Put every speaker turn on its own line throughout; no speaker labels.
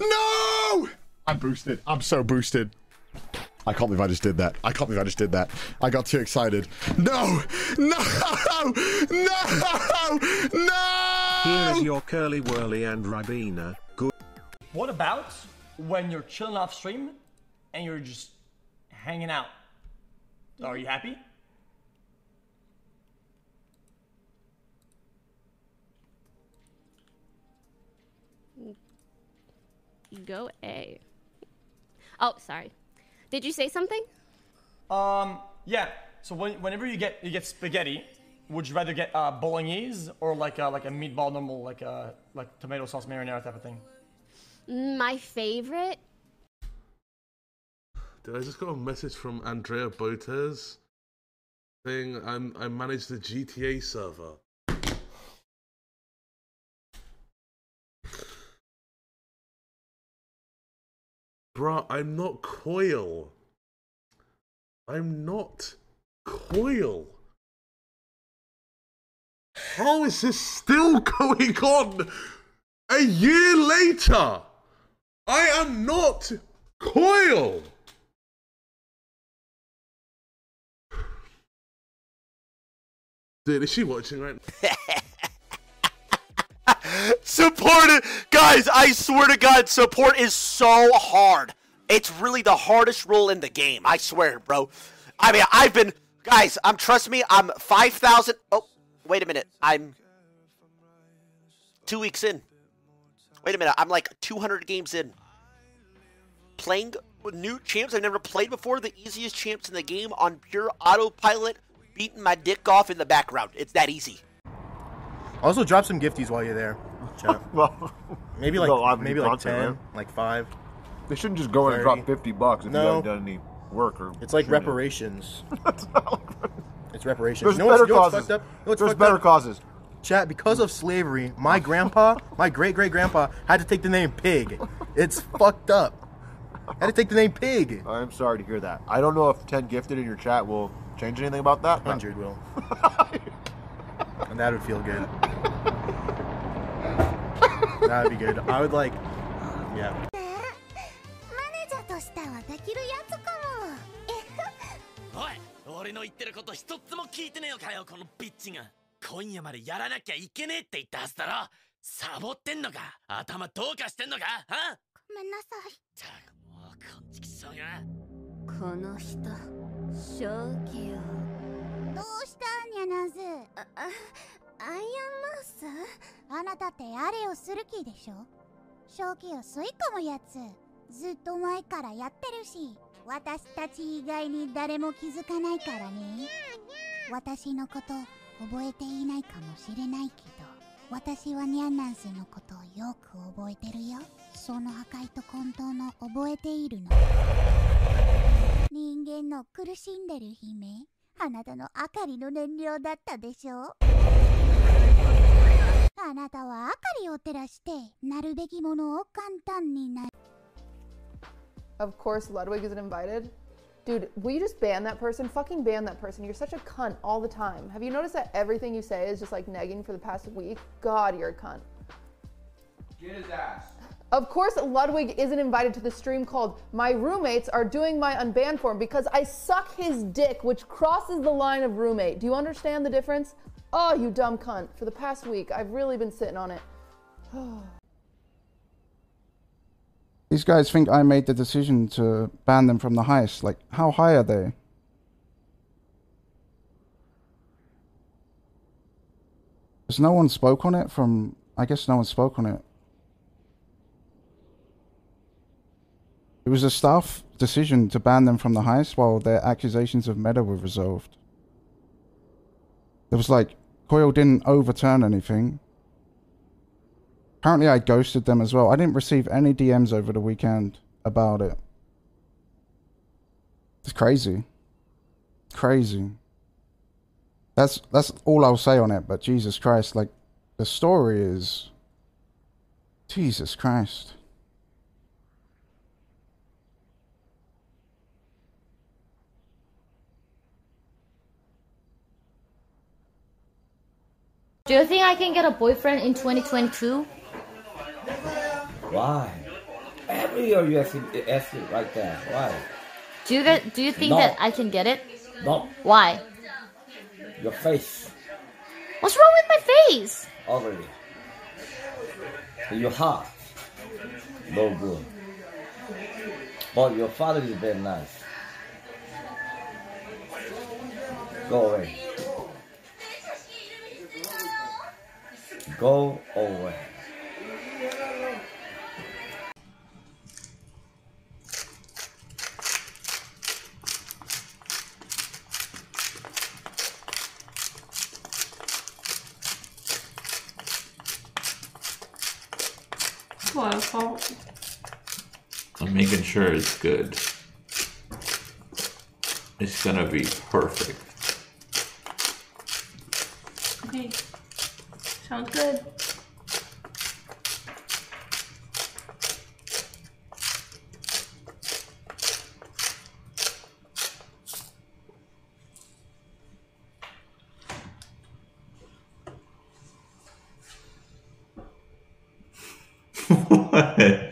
No! I'm boosted. I'm so boosted. I can't believe I just did that. I can't believe I just did that. I got too excited. No! No! No! No!
Here is your Curly Wurly and Ribena. Good.
What about when you're chilling off stream and you're just hanging out? Are you happy?
Go A. Oh, sorry. Did you say something?
Um, yeah. So when, whenever you get you get spaghetti, would you rather get uh, bolognese or like a, like a meatball normal like a like tomato sauce marinara type of thing?
My favorite.
Did I just got a message from Andrea Botes saying I'm I manage the GTA server? Bruh, I'm not Koil. I'm not Koil. How is this still going on a year later? I am not Koil. Dude, is she watching right now?
support it. Guys i swear to god support is so hard. It's really the hardest role in the game i swear bro. I mean i've been guys i'm trust me i'm 5000 oh wait a minute i'm two weeks in. Wait a minute i'm like 200 games in. Playing new champs i've never played before the easiest champs in the game on pure autopilot beating my dick off in the background. It's that easy.
Also, drop some gifties while you're there. Chat.
well,
maybe like
no,
maybe like ten,
right?
like five.
They shouldn't just go in and drop 50 bucks if
No.
you haven't done any work or.
It's like reparations. it's reparations.
There's
you know
better
you know what's
causes.
up? You know
There's better
up?
causes.
Chat, because of slavery, my grandpa, my great great grandpa, had to take the name Pig. It's fucked up. Had to take the name Pig.
I'm sorry to hear that. I don't know if 10 gifted in your chat will change anything about that.
100 will. and that would feel good. That would be good. I would like, yeah.
マネージャーとしてはできるやつかも。
おい俺の言ってること一つも聞いてねえのかよこのビッチが今夜までやらなきゃいけねえって言ったはずだろ。サボってんのか？頭どうかしてんのか？は
ごめん？なさい
ったくもうこんちきしょうが？
この人。正気を
どうしたニャナズ？ああアイアンマウス？あなたってあれをする気でしょ？正気を吸い込むやつ。ずっと前からやってるし。私たち以外に誰も気づかないからね。私のこと覚えていないかもしれないけど。私はニャンナンスのことをよく覚えてるよ。その破壊と混沌の覚えているの。人間の苦しんでる姫あなたの明かりの燃料だったでしょ？あなたは明かりを照らしてなるべきものを簡単にな
Of course, Ludwig isn't invited. Dude, will you just ban that person? Fucking ban that person. You're such a cunt all the time. Have you noticed that everything you say is just like negging for the past week? God, you're a cunt.
Get his ass.
Of course, Ludwig isn't invited to the stream called My Roommates Are Doing My Unbanned Form because I suck his dick, which crosses the line of roommate. Do you understand the difference? Oh, you dumb cunt. For the past week, I've really been sitting on it.
These guys think I made the decision to ban them from the heist. Like, how high are they? Because no one spoke on it from. I guess no one spoke on it. It was a staff decision to ban them from the heist while their accusations of meta were resolved. There was like. Koil didn't overturn anything. Apparently, I ghosted them as well. I didn't receive any DMs over the weekend about it. It's crazy. Crazy. That's that's all I'll say on it. But Jesus Christ, like the story is. Jesus Christ.
Do you think I can get a boyfriend in 2022?
Why?
Every year you ask it, ask it like that. Why?
Do you get, do you think
No.
that I can get it?
No,
Why?
your face
What's wrong with my face?
ugly. Your heart no good. But your father is very nice. Go away. Go away.
I'm making sure it's good. It's gonna be perfect.
Okay. Sounds good.
what?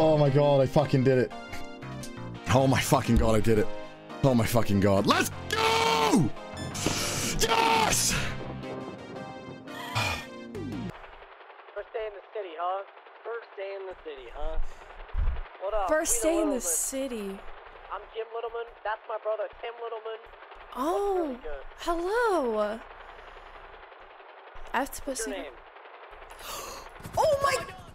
Oh my god, I fucking did it. Oh my fucking god, I did it. Oh my fucking god. Let's go! Yes!
First day in the city, huh? First day in the city, huh? What up?
First
Peter
day in the city.
I'm Jim Littleman. That's my brother, Tim Littleman.
Oh,
really
hello. I have to put
What's your
some.
name?
Oh my